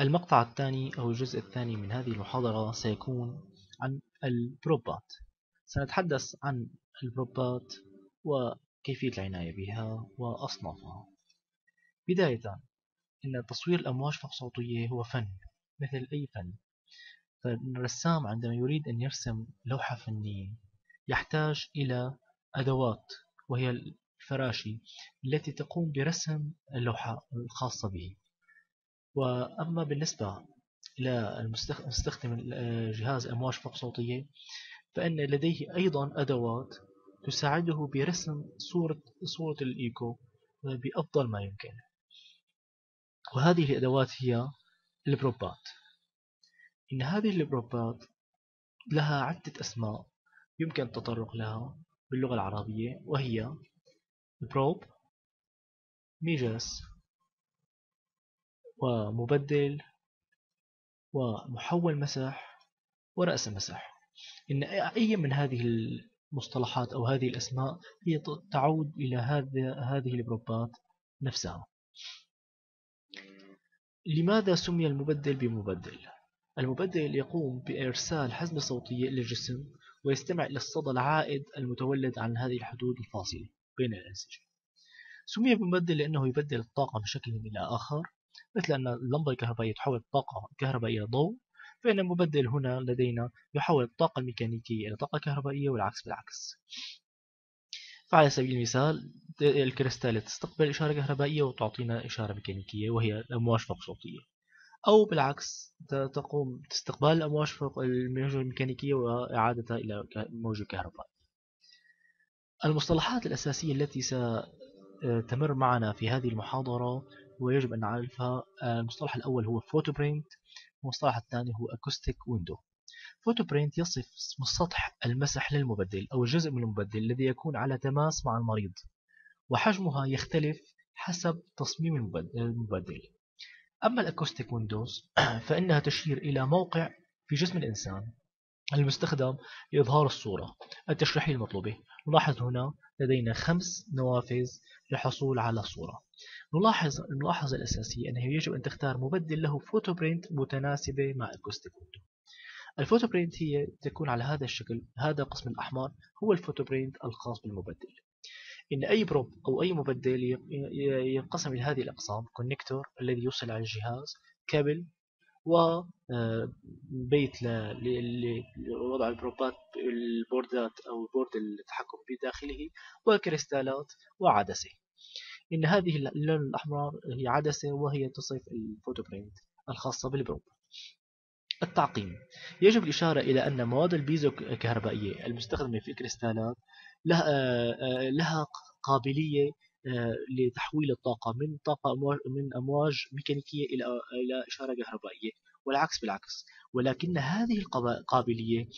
المقطع الثاني أو الجزء الثاني من هذه المحاضرة سيكون عن البروبات. سنتحدث عن البروبات وكيفية العناية بها وأصنافها. بداية إن تصوير الأمواج فوق صوتية هو فن مثل أي فن. فالرسام عندما يريد أن يرسم لوحة فنية يحتاج إلى أدوات وهي الفراشي التي تقوم برسم اللوحة الخاصة به. وأما بالنسبة للمستخدم جهاز أمواج فوق صوتية فإن لديه أيضا أدوات تساعده برسم صورة, صورة الإيكو بأفضل ما يمكن. وهذه الأدوات هي البروبات. إن هذه البروبات لها عدة أسماء يمكن التطرق لها باللغة العربية وهي probe مجس ومبدل ومحول مسح ورأس مسح إن أي من هذه المصطلحات أو هذه الأسماء هي تعود إلى هذه البروبات نفسها. لماذا سمي المبدل بمبدل؟ المبدل يقوم بإرسال حزمة صوتية إلى الجسم ويستمع إلى الصدى العائد المتولد عن هذه الحدود الفاصلة بين الأنسجة. سمي بمبدل لأنه يبدل الطاقة من شكل إلى آخر مثل أن اللمبة الكهربائية تحول الطاقة الكهربائية إلى ضوء فإن المبدل هنا لدينا يحول الطاقة الميكانيكية إلى طاقة كهربائية والعكس بالعكس. فعلى سبيل المثال الكريستالة تستقبل إشارة كهربائية وتعطينا إشارة ميكانيكية وهي أمواج فوق صوتية أو بالعكس تقوم باستقبال الأمواج فوق الموجة الميكانيكية وإعادتها إلى موجة كهربائية. المصطلحات الأساسية التي ستمر معنا في هذه المحاضرة ويجب أن نعرفها المصطلح الأول هو footprint والمصطلح الثاني هو acoustic window footprint يصف سطح المسح للمبدل أو الجزء من المبدل الذي يكون على تماس مع المريض. وحجمها يختلف حسب تصميم المبدل. أما ال acoustic windows فإنها تشير إلى موقع في جسم الإنسان. المستخدم لإظهار الصورة التشريحية المطلوبة نلاحظ هنا لدينا خمس نوافذ للحصول على صورة نلاحظ الملاحظة الأساسية أنه يجب أن تختار مبدل له footprint متناسبة مع ال acoustic window ال footprint هي تكون على هذا الشكل هذا القسم الأحمر هو ال footprint الخاص بالمبدل. إن أي probe أو أي مبدل ينقسم إلى هذه الأقسام connector الذي يوصل على الجهاز كابل وبيت لوضع البروبات ال boardات أو board التحكم بداخله وكريستالات وعدسة. إن هذه اللون الأحمر هي عدسة وهي تصف ال footprint الخاصة بال probe. التعقيم. يجب الإشارة إلى أن مواد البيزو الكهربائية المستخدمة في الكريستالات لها, لها قابلية لتحويل الطاقة من طاقة من أمواج ميكانيكية إلى إلى إشارة كهربائية والعكس بالعكس. ولكن هذه القابلية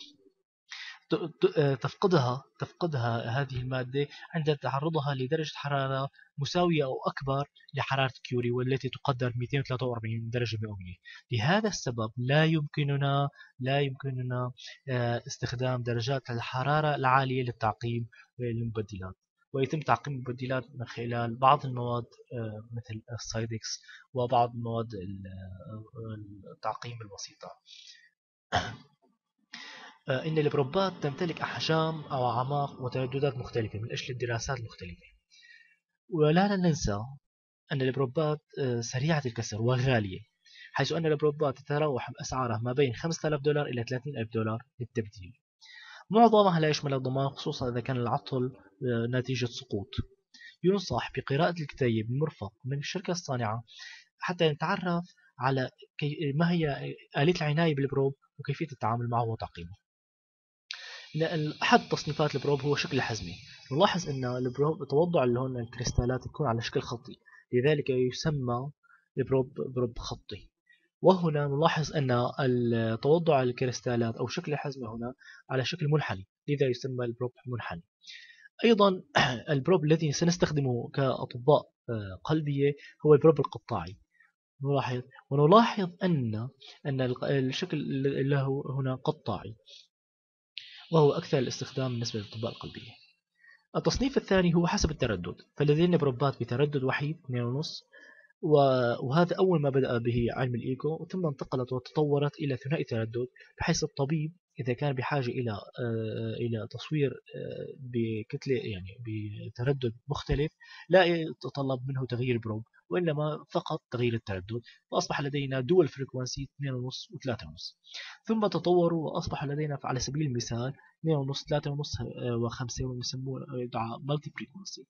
تفقدها تفقدها هذه المادة عند تعرضها لدرجة حرارة مساوية أو أكبر لحرارة كيوري والتي تقدر 243 درجة مئوية. لهذا السبب لا يمكننا لا يمكننا آه، استخدام درجات الحرارة العالية للتعقيم للمبدلات. ويتم تعقيم المبدلات من خلال بعض المواد آه، مثل السايدكس وبعض مواد آه، التعقيم البسيطة. إن البروبات تمتلك أحجام أو أعماق وترددات مختلفة من أجل الدراسات المختلفة. ولا ننسى أن البروبات آه، سريعة الكسر وغالية حيث أن البروبات تتراوح أسعارها ما بين 5000 دولار إلى 30000 دولار للتبديل. معظمها لا يشمل الضمان خصوصا إذا كان العطل آه، نتيجة سقوط. ينصح بقراءة الكتيب المرفق من الشركة الصانعة حتى نتعرف على ما هي آلية العناية بال probe وكيفية التعامل معه وتعقيمه. لأن أحد تصنيفات ال probe هو شكل الحزمي نلاحظ أن ال probe توضع اللون الكريستالات يكون على شكل خطي. لذلك يسمى ال probe probe خطي. وهنا نلاحظ أن توضع الكريستالات أو شكل الحزمة هنا على شكل منحني لذا يسمى ال probe منحني. أيضا ال probe الذي سنستخدمه كأطباء آه، قلبية هو البروب القطاعي. نلاحظ ونلاحظ أن أن الشكل له هنا قطاعي وهو أكثر الاستخدام بالنسبة للأطباء القلبية. التصنيف الثاني هو حسب التردد. فلدينا بروبات بتردد وحيد 2.5 وهذا أول ما بدأ به علم الإيكو ثم انتقلت وتطورت إلى ثنائي التردد بحيث الطبيب إذا كان بحاجة إلى آه، إلى تصوير آه، بكتلة يعني بتردد مختلف لا يتطلب منه تغيير probe وإنما فقط تغيير التردد فأصبح لدينا dual frequency 2.5 و3.5 ثم تطوروا وأصبح لدينا على سبيل المثال 2.5 3.5 و5 ويسموه يدعى multi frequency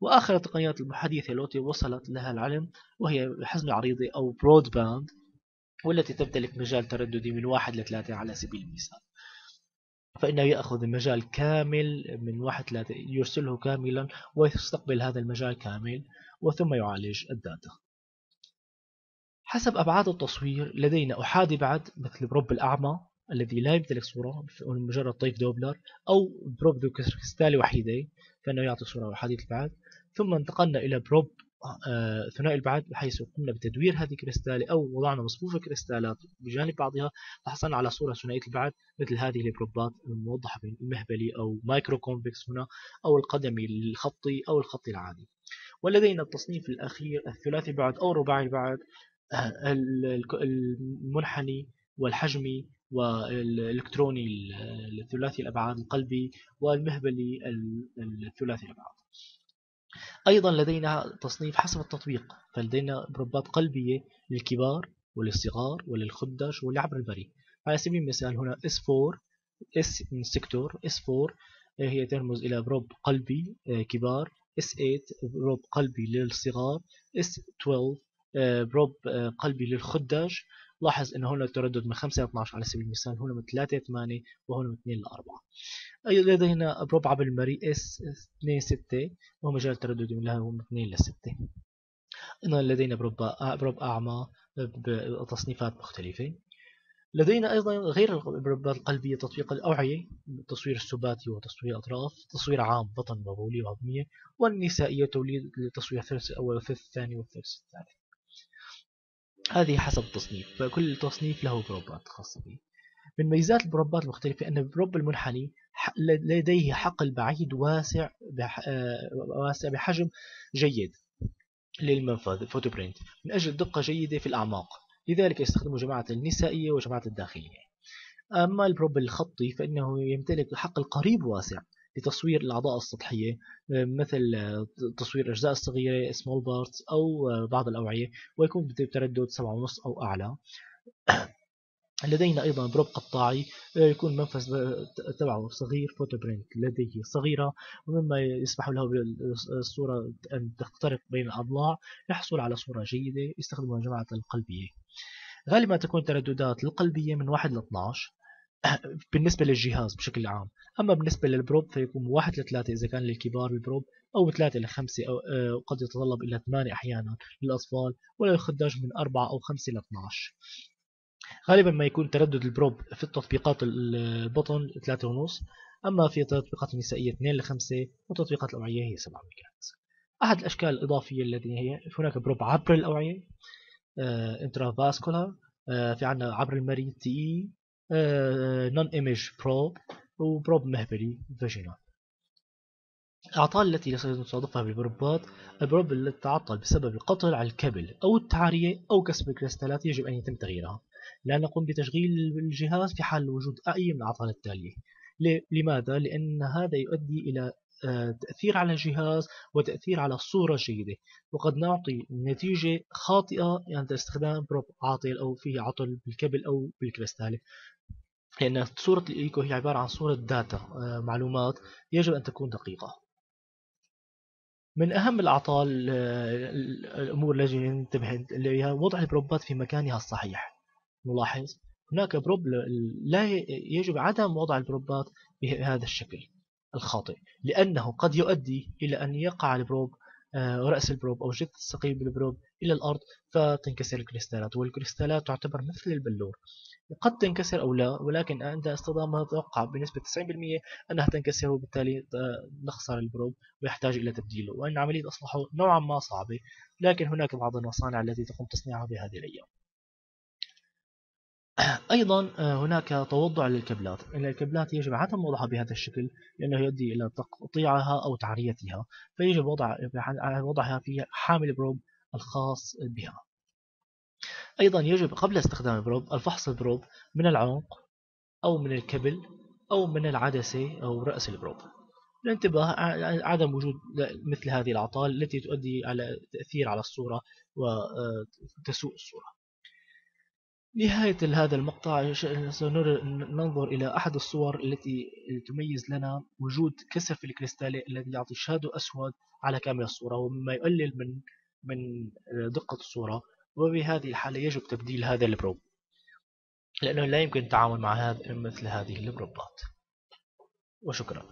وآخر التقنيات الحديثة التي وصلت لها العلم وهي حزمة عريضة أو broadband والتي تمتلك مجال ترددي من واحد لثلاثة على سبيل المثال. فإنه يأخذ المجال كامل من واحد ثلاثة يرسله كاملا ويستقبل هذا المجال كامل وثم يعالج ال data. حسب أبعاد التصوير لدينا أحادي بعد مثل probe الأعمى الذي لا يمتلك صورة مجرد طيف دوبلر أو probe ذو كريستالة وحيدة فإنه يعطي صورة أحادية البعد ثم انتقلنا إلى probe آه، ثنائي البعد بحيث قمنا بتدوير هذه الكريستالة أو وضعنا مصفوفة كريستالات بجانب بعضها فحصلنا على صورة ثنائية البعد مثل هذه البروبات الموضحة بالمهبلي أو micro convex هنا أو القدمي الخطي أو الخطي العادي. ولدينا التصنيف الأخير الثلاثي البعد أو رباعي البعد آه، المنحني والحجمي والإلكتروني الثلاثي الأبعاد القلبي والمهبلي الثلاثي الأبعاد. أيضا لدينا تصنيف حسب التطبيق فلدينا بروبات قلبية للكبار وللصغار وللخدج ولعبر المري على سبيل المثال هنا S4 S من sector S4 هي ترمز إلى probe قلبي آه، كبار S8 probe قلبي للصغار S12 آه، probe آه، قلبي للخدج لاحظ أن هنا التردد من 5 إلى 12 على سبيل المثال هنا من 3 إلى 8 وهنا من 2 إلى 4 أيضا لدينا probe عبر المري S 2 6 وهو مجال التردد من له من 2 إلى 6 أيضا لدينا probe أعمى بتصنيفات مختلفة. لدينا أيضا غير البروبات القلبية تطبيق الأوعية تصوير السباتي وتصوير الأطراف تصوير عام بطن وبولية وهضمية والنسائية توليد لتصوير الثلث الأول والثلث الثاني والثلث الثالث. هذه حسب التصنيف فكل تصنيف له بروبات خاصة به. من ميزات البروبات المختلفة أن ال probe المنحني لديه حقل بعيد واسع آه، واسع بحجم جيد للمنفذ footprint من أجل دقة جيدة في الأعماق. لذلك يستخدم جماعة النسائية وجماعة الداخلية. أما ال probe الخطي فإنه يمتلك حقل قريب واسع لتصوير الأعضاء السطحية مثل تصوير الأجزاء الصغيرة small parts أو بعض الأوعية ويكون بتردد 7.5 أو أعلى. لدينا أيضا probe قطاعي يكون منفذ تبعه صغير footprint لديه صغيرة ومما يسمح له بالصورة أن تخترق بين الأضلاع يحصل على صورة جيدة يستخدمها جماعة القلبية. غالبا تكون ترددات القلبية من 1 ل 12 بالنسبة للجهاز بشكل عام. أما بالنسبة لل probe فيكون من 1 ل 3 إذا كان للكبار ال probe أو من 3 إلى 5 أو آه، قد يتطلب إلى 8 أحيانا للأطفال وللخدج من 4 أو 5 إلى 12 غالبا ما يكون تردد ال probe في التطبيقات البطن 3.5 أما في التطبيقات النسائية 2 ل 5 وتطبيقات الأوعية هي 7 ميجاهرتز أحد الأشكال الإضافية التي هي هناك probe عبر الأوعية intravascular آه، في عندنا عبر المري TEE non image probe و probe مهبلي vaginal الأعطال التي تصادفها بالبروبات ال probe التي تعطل بسبب القطع على الكابل أو التعرية أو كسر الكريستالات يجب أن يتم تغييرها. لا نقوم بتشغيل الجهاز في حال وجود أي من الأعطال التالية. لماذا؟ لأن هذا يؤدي إلى آه، تأثير على الجهاز وتأثير على الصورة الجيدة. وقد نعطي نتيجة خاطئة عند استخدام probe عاطل أو فيه عطل بالكبل أو بالكريستالة لأن صورة الإيكو هي عبارة عن صورة data آه، معلومات يجب أن تكون دقيقة. من أهم الأعطال آه، الأمور التي ننتبه إليها وضع البروبات في مكانها الصحيح. نلاحظ هناك probe لا يجب عدم وضع البروبات بهذا الشكل الخاطئ لأنه قد يؤدي إلى أن يقع ال probe آه، رأس ال probe أو الجزء الثقيل بال probe إلى الأرض فتنكسر الكريستالات والكريستالات تعتبر مثل البلور. قد تنكسر أو لا ولكن عند استخدامها توقع بنسبة 90% أنها تنكسر وبالتالي نخسر ال probe ويحتاج إلى تبديله. وأن عملية إصلاحه نوعا ما صعبة لكن هناك بعض المصانع التي تقوم تصنيعها بهذه الأيام. أيضا آه، هناك توضع للكابلات. إن الكابلات يجب عدم وضعها بهذا الشكل لأنه يؤدي إلى تقطيعها أو تعريتها فيجب وضع وضعها في حامل probe الخاص بها. أيضا يجب قبل استخدام ال probe الفحص ال probe من العنق أو من الكبل أو من العدسة أو رأس ال probe. الانتباه عدم وجود مثل هذه الأعطال التي تؤدي على تأثير على الصورة وتسوء الصورة. نهاية هذا المقطع ننظر إلى أحد الصور التي تميز لنا وجود كسر الكريستالة الذي يعطي shadow أسود على كامل الصورة ومما يقلل من من دقة الصورة. وبهذه الحالة يجب تبديل هذا ال probe لأنه لا يمكن التعامل مع هذا مثل هذه البروبات. وشكرا.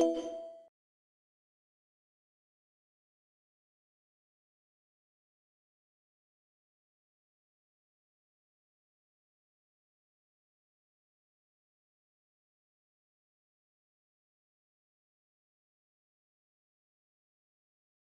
You